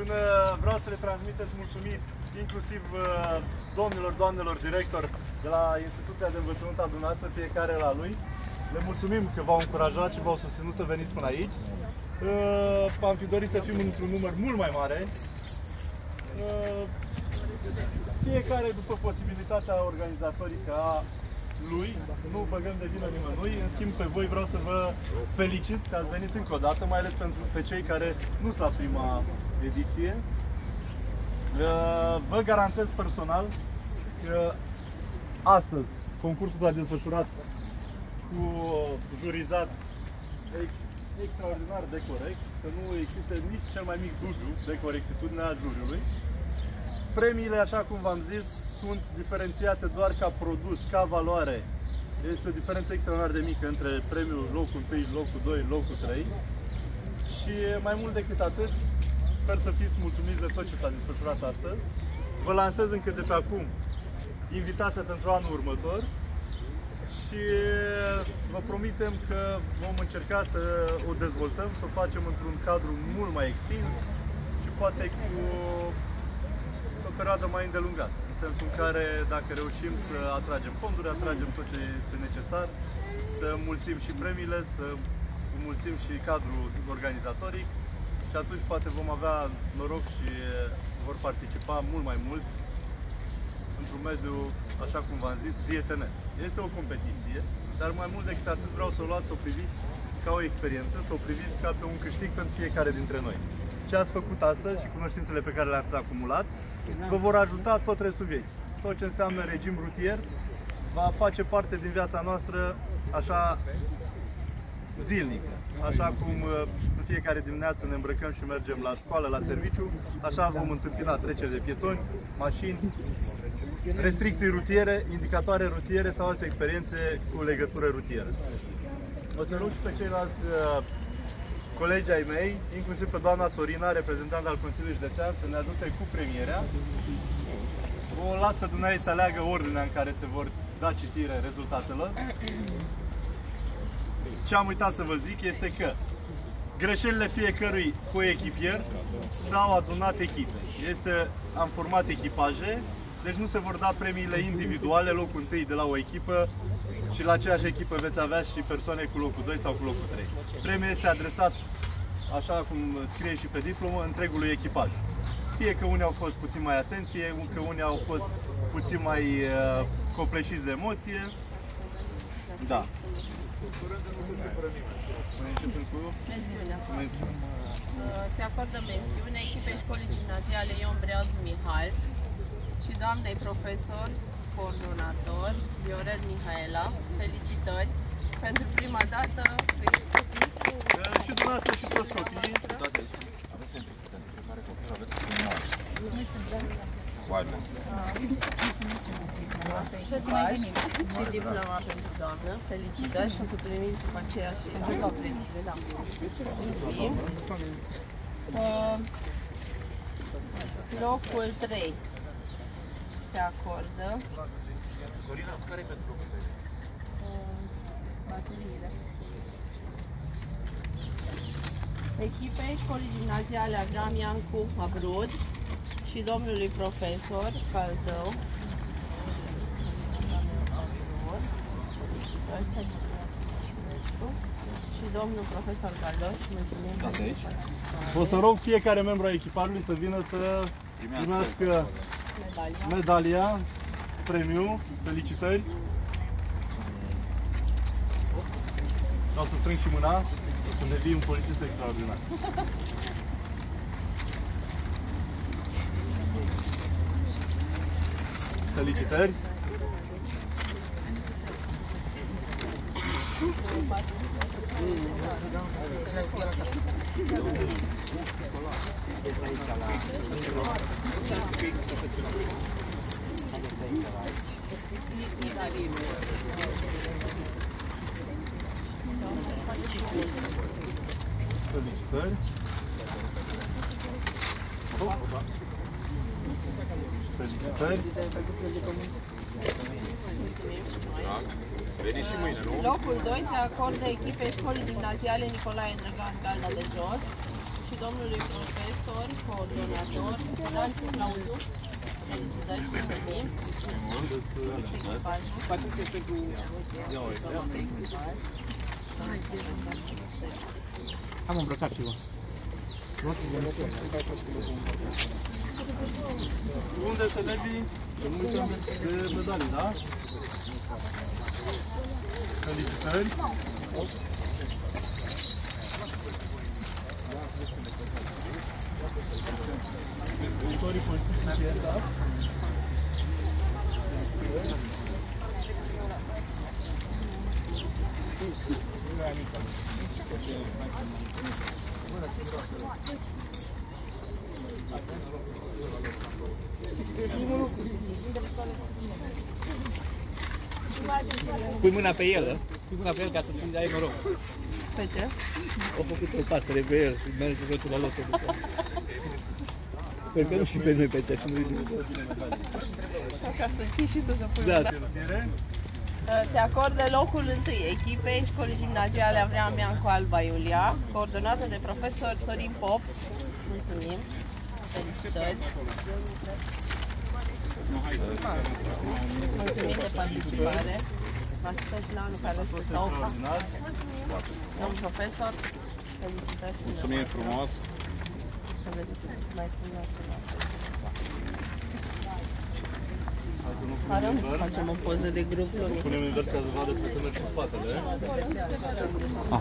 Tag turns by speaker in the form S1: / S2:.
S1: Până vreau să le transmiteți mulțumiri inclusiv uh, domnilor, doamnelor director de la instituția de învățământ a dumneavoastră, fiecare la lui. Le mulțumim că v-au încurajat și v-au susținut să veniți până aici. Uh, am fi dorit să fim într-un număr mult mai mare. Uh, fiecare după posibilitatea organizatorică a lui, nu băgăm de vină nimănui, în schimb pe voi vreau să vă felicit că ați venit încă o dată, mai ales pentru pe cei care nu sunt la prima ediție. Uh, vă garantez personal că astăzi concursul s-a desfășurat cu jurizat extraordinar de corect, că nu există nici cel mai mic dubiu de corectitudinea juriului. Premiile, așa cum v-am zis, sunt diferențiate doar ca produs, ca valoare. Este o diferență extraordinar de mică între premiul locul 1, locul 2, locul 3. Și mai mult decât atât, sper să fiți mulțumiți de tot ce s-a desfășurat astăzi. Vă lansez încă de pe acum invitația pentru anul următor și vă promitem că vom încerca să o dezvoltăm, să o facem într-un cadru mult mai extins și poate cu o perioadă mai îndelungată, în sensul în care dacă reușim să atragem fonduri, atragem tot ce este necesar, să mulțim și premiile, să mulțim și cadrul organizatoric și atunci poate vom avea noroc și vor participa mult mai mulți într-un mediu, așa cum v-am zis, prietenesc. Este o competiție, dar mai mult decât atât vreau să o luați, să o priviți ca o experiență, să o priviți ca pe un câștig pentru fiecare dintre noi. Ce ați făcut astăzi și cunoștințele pe care le-ați acumulat vă vor ajuta tot restul vieții. Tot ce înseamnă regim rutier va face parte din viața noastră așa zilnică. Așa cum uh, în fiecare dimineață ne îmbrăcăm și mergem la școală, la serviciu, așa vom întâmpina treceri de pietoni, mașini, restricții rutiere, indicatoare rutiere sau alte experiențe cu legătură rutieră. O să rog și pe ceilalți uh, colegi ai mei, inclusiv pe doamna Sorina, reprezentant al Consiliului Județean, să ne ajute cu premierea. O las pe dumneavoastră să aleagă ordinea în care se vor da citire rezultatelor. Ce am uitat să vă zic este că greșelile fiecărui coechipier s-au adunat echipe. Este, am format echipaje deci nu se vor da premiile individuale, locul întâi de la o echipă și la aceeași echipă veți avea și persoane cu locul 2 sau cu locul 3. Premiul este adresat, așa cum scrie și pe diplomă, întregului echipaj. Fie că unii au fost puțin mai atenți, fie că unii au fost puțin mai uh, copleșiți de emoție. Da.
S2: Se acordă mențiune echipei școlii gimnaziale Ion Breazu Mihalți, și doamnei profesor, coordonator, Viorel Mihaela, felicitări pentru prima dată
S1: și dumneavoastră și toți copiii.
S2: și diploma pentru doamnă, felicitări și o să primiți după aceea și premiile, da. Uh, locul 3 se acordă.
S3: Sorina, care e pentru
S2: bateriile. Echipei școlii gimnaziale Avram Iancu Abrud și domnului profesor Caldău. Și domnul profesor Caldău și mulțumim.
S1: O să rog fiecare membru al echipajului să vină să primească medalia. medalia, premiu, felicitări. Vreau să strâng și mâna, să devii un polițist extraordinar. Felicitări! Felicitări! Felicitări!
S3: Și mâine, nu?
S2: Locul 2 se acordă echipei școlii gimnaziale Nicolae Drăgan Galda de Jos și domnului profesor, coordonator, Dan Claudiu. Felicitări și mulțumim. Echipajul.
S4: Am îmbrăcat ceva.
S1: Unde să devii? De medalii, da? Felicitări! Viitorii politicieni, da?
S4: Pui mâna pe el, pui mâna pe el ca să ți ai noroc.
S2: Pe ce?
S4: Au făcut o pasăre pe el și merge să la lotul după. Sper că nu și pe noi pe ăștia și nu
S2: Ca să știi și tu să pui
S4: Da,
S2: Se acordă locul întâi echipei școlii gimnaziale Avram Bianco Alba Iulia, coordonată de profesor Sorin Pop. Mulțumim! Felicitări! Mulțumim de participare! Vă așteptăm și la anul care se stau. Domn profesor, felicitări!
S3: Mulțumim frumos!
S2: Să vedeți mai frumos. Parăm să facem o poză de grup, Loni.
S1: Punem inversia să vadă, trebuie să mergi în spatele.
S4: Ah.